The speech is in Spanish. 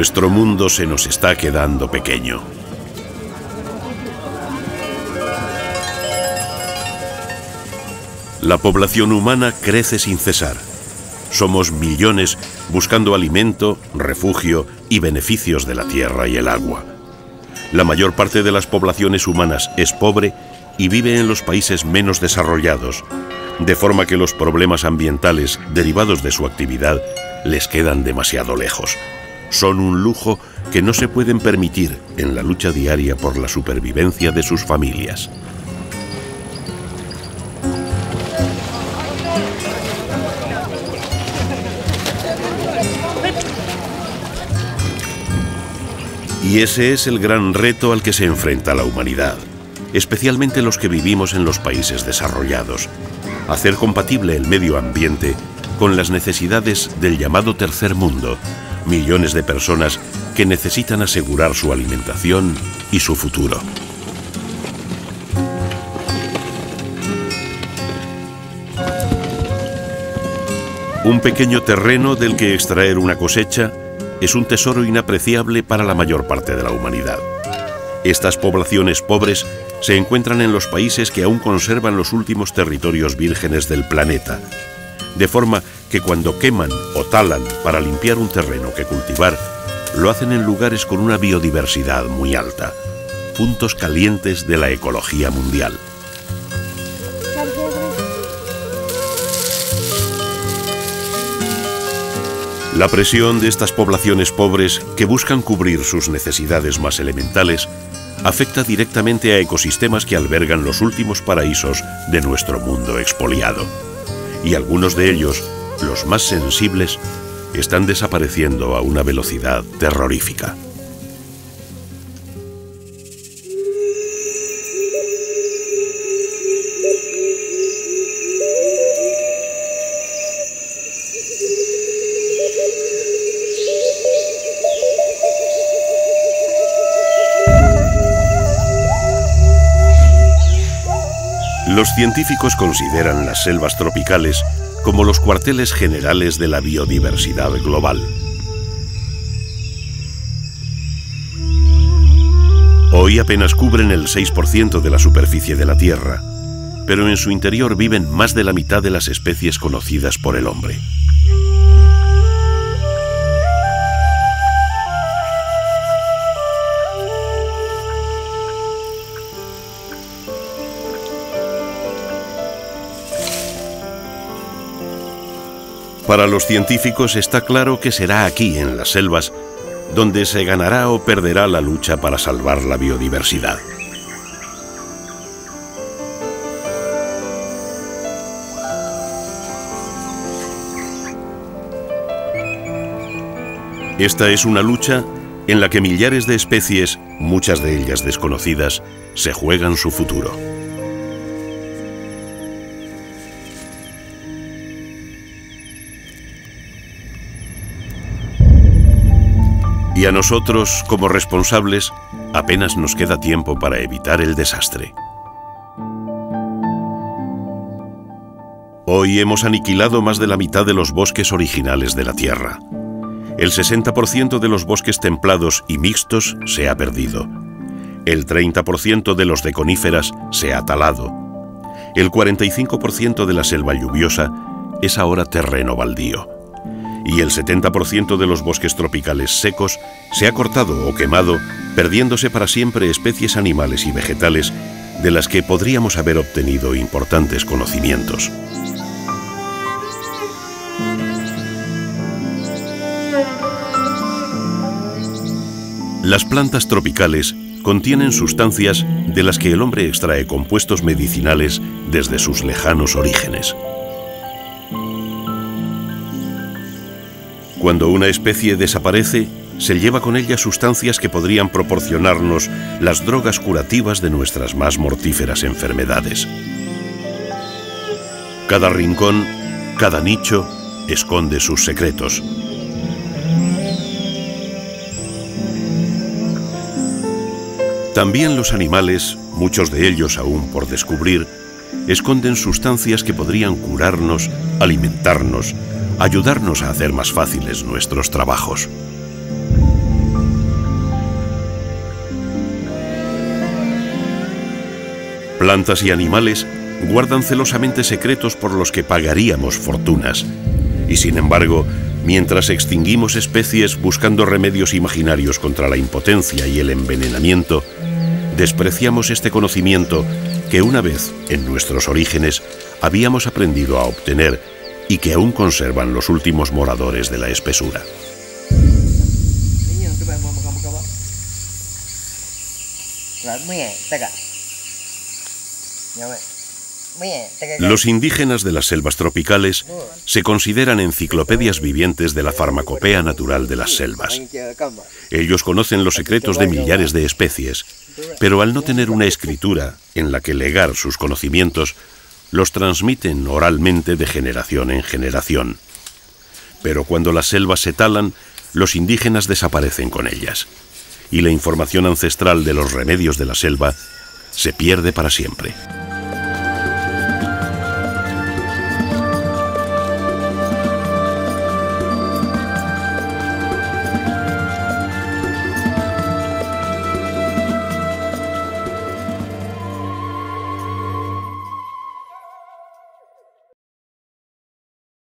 nuestro mundo se nos está quedando pequeño. La población humana crece sin cesar. Somos millones buscando alimento, refugio y beneficios de la tierra y el agua. La mayor parte de las poblaciones humanas es pobre y vive en los países menos desarrollados, de forma que los problemas ambientales derivados de su actividad les quedan demasiado lejos. Son un lujo que no se pueden permitir en la lucha diaria por la supervivencia de sus familias. Y ese es el gran reto al que se enfrenta la humanidad, especialmente los que vivimos en los países desarrollados. Hacer compatible el medio ambiente con las necesidades del llamado tercer mundo, millones de personas que necesitan asegurar su alimentación y su futuro. Un pequeño terreno del que extraer una cosecha es un tesoro inapreciable para la mayor parte de la humanidad. Estas poblaciones pobres se encuentran en los países que aún conservan los últimos territorios vírgenes del planeta, de forma que cuando queman o talan para limpiar un terreno que cultivar, lo hacen en lugares con una biodiversidad muy alta, puntos calientes de la ecología mundial. La presión de estas poblaciones pobres que buscan cubrir sus necesidades más elementales afecta directamente a ecosistemas que albergan los últimos paraísos de nuestro mundo expoliado. Y algunos de ellos, los más sensibles, están desapareciendo a una velocidad terrorífica. Los científicos consideran las selvas tropicales como los cuarteles generales de la biodiversidad global. Hoy apenas cubren el 6% de la superficie de la Tierra, pero en su interior viven más de la mitad de las especies conocidas por el hombre. Para los científicos está claro que será aquí, en las selvas, donde se ganará o perderá la lucha para salvar la biodiversidad. Esta es una lucha en la que millares de especies, muchas de ellas desconocidas, se juegan su futuro. Y a nosotros, como responsables, apenas nos queda tiempo para evitar el desastre. Hoy hemos aniquilado más de la mitad de los bosques originales de la Tierra. El 60% de los bosques templados y mixtos se ha perdido. El 30% de los de coníferas se ha talado. El 45% de la selva lluviosa es ahora terreno baldío y el 70% de los bosques tropicales secos se ha cortado o quemado, perdiéndose para siempre especies animales y vegetales de las que podríamos haber obtenido importantes conocimientos. Las plantas tropicales contienen sustancias de las que el hombre extrae compuestos medicinales desde sus lejanos orígenes. Cuando una especie desaparece, se lleva con ella sustancias que podrían proporcionarnos las drogas curativas de nuestras más mortíferas enfermedades. Cada rincón, cada nicho, esconde sus secretos. También los animales, muchos de ellos aún por descubrir, esconden sustancias que podrían curarnos, alimentarnos ayudarnos a hacer más fáciles nuestros trabajos. Plantas y animales guardan celosamente secretos por los que pagaríamos fortunas. Y sin embargo, mientras extinguimos especies buscando remedios imaginarios contra la impotencia y el envenenamiento, despreciamos este conocimiento que una vez en nuestros orígenes habíamos aprendido a obtener y que aún conservan los últimos moradores de la espesura. Los indígenas de las selvas tropicales se consideran enciclopedias vivientes de la farmacopea natural de las selvas. Ellos conocen los secretos de millares de especies, pero al no tener una escritura en la que legar sus conocimientos, los transmiten oralmente de generación en generación. Pero cuando las selvas se talan, los indígenas desaparecen con ellas, y la información ancestral de los remedios de la selva se pierde para siempre.